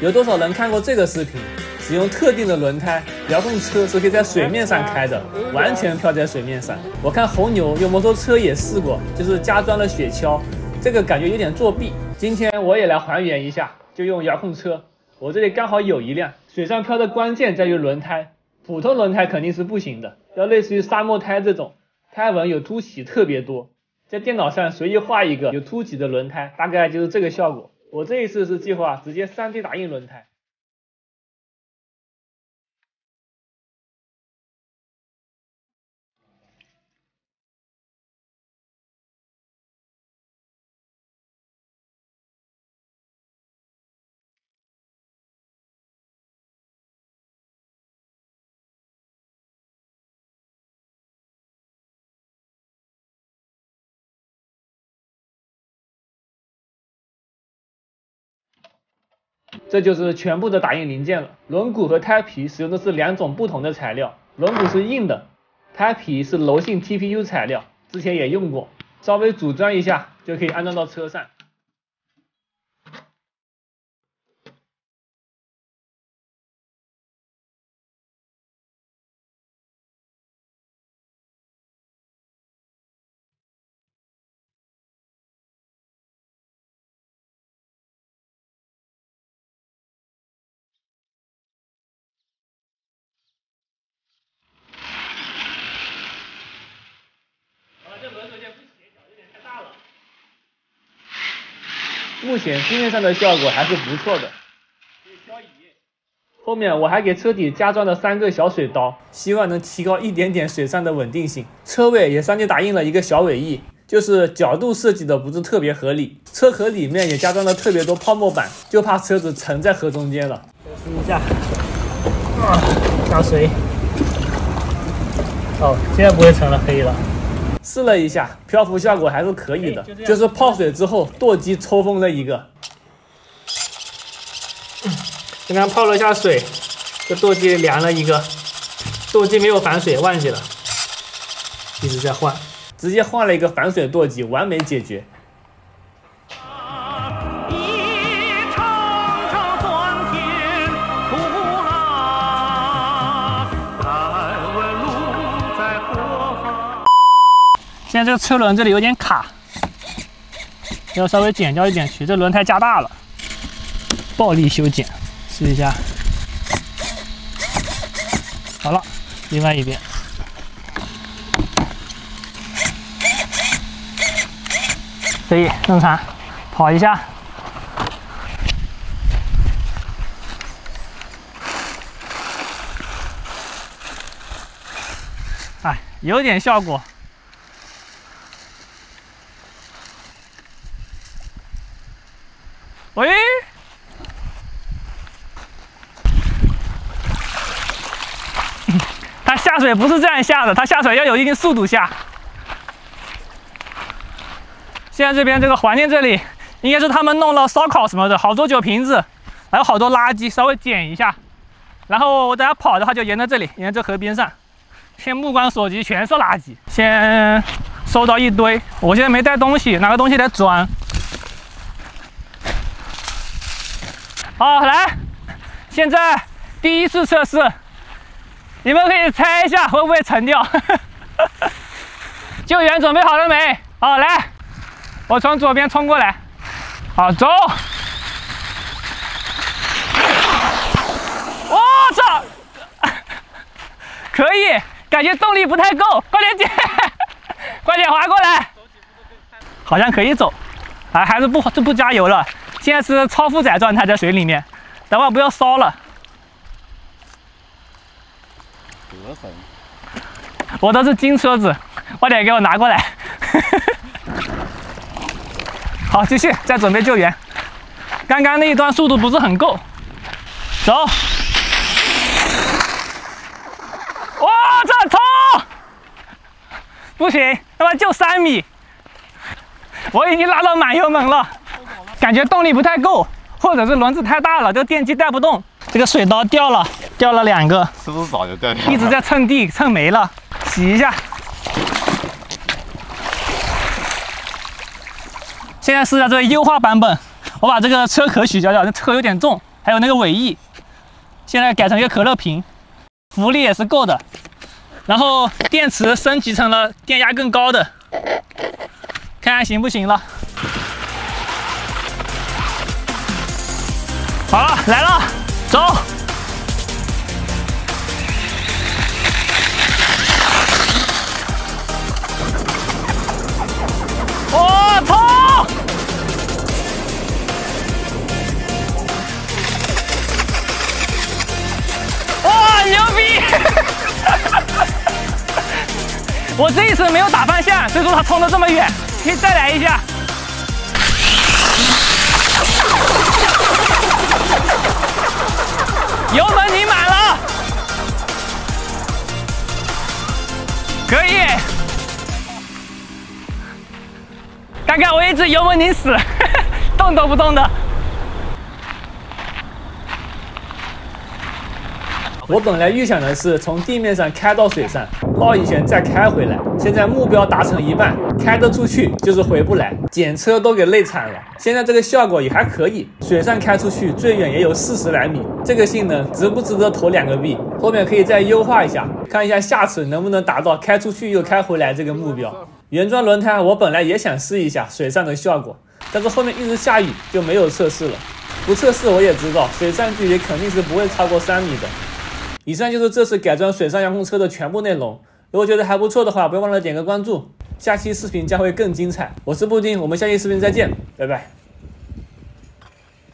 有多少人看过这个视频？使用特定的轮胎，遥控车是可以在水面上开的，完全漂在水面上。我看红牛用摩托车也试过，就是加装了雪橇，这个感觉有点作弊。今天我也来还原一下，就用遥控车。我这里刚好有一辆，水上漂的关键在于轮胎，普通轮胎肯定是不行的，要类似于沙漠胎这种，胎纹有凸起特别多。在电脑上随意画一个有凸起的轮胎，大概就是这个效果。我这一次是计划直接 3D 打印轮胎。这就是全部的打印零件了。轮毂和胎皮使用的是两种不同的材料，轮毂是硬的，胎皮是柔性 TPU 材料，之前也用过，稍微组装一下就可以安装到车上。目前市面上的效果还是不错的，可以漂移。后面我还给车底加装了三个小水刀，希望能提高一点点水上的稳定性。车尾也 3D 打印了一个小尾翼，就是角度设计的不是特别合理。车壳里面也加装了特别多泡沫板，就怕车子沉在河中间了。测试一下，啊，下水。哦，现在不会沉了，可以了。试了一下，漂浮效果还是可以的，就是泡水之后舵机抽风了一个。刚刚泡了一下水，这舵机凉了一个，舵机没有防水，忘记了，一直在换，直接换了一个防水舵机，完美解决。现在这个车轮这里有点卡，要稍微剪掉一点去。这轮胎加大了，暴力修剪，试一下。好了，另外一边可以正常跑一下。哎，有点效果。喂，他下水不是这样下的，他下水要有一定速度下。现在这边这个环境这里，应该是他们弄了烧烤什么的，好多酒瓶子，还有好多垃圾，稍微捡一下。然后我等下跑的话，就沿着这里，沿着河边上，先目光所及全是垃圾，先收到一堆。我现在没带东西，拿个东西来装。好，来，现在第一次测试，你们可以猜一下会不会沉掉？救援准备好了没？好，来，我从左边冲过来，好，走。我操，可以，感觉动力不太够，快点点，快点滑过来，好像可以走，啊，还是不这不加油了。现在是超负载状态，在水里面，等会不要烧了。得很，我的是金车子，快点给我拿过来。好，继续，再准备救援。刚刚那一段速度不是很够，走。哇，这冲！不行，他妈就三米，我已经拉到满油门了。感觉动力不太够，或者是轮子太大了，这个电机带不动。这个水刀掉了，掉了两个，是不是早就掉了？一直在蹭地，蹭没了，洗一下。现在试下这个优化版本，我把这个车壳取消掉，这车有点重，还有那个尾翼，现在改成一个可乐瓶，浮力也是够的。然后电池升级成了电压更高的，看看行不行了。好了，来了，走。我操！哇，牛逼！我这一次没有打方向，所以说他冲的这么远，可以再来一下。刚刚我一直油门拧死，动都不动的。我本来预想的是从地面上开到水上绕一圈再开回来，现在目标达成一半，开得出去就是回不来，检车都给累惨了。现在这个效果也还可以，水上开出去最远也有四十来米，这个性能值不值得投两个币？后面可以再优化一下，看一下下次能不能达到开出去又开回来这个目标。原装轮胎我本来也想试一下水上的效果，但是后面一直下雨就没有测试了。不测试我也知道水上距离肯定是不会超过三米的。以上就是这次改装水上遥控车的全部内容。如果觉得还不错的话，不要忘了点个关注。下期视频将会更精彩。我是布丁，我们下期视频再见，拜拜。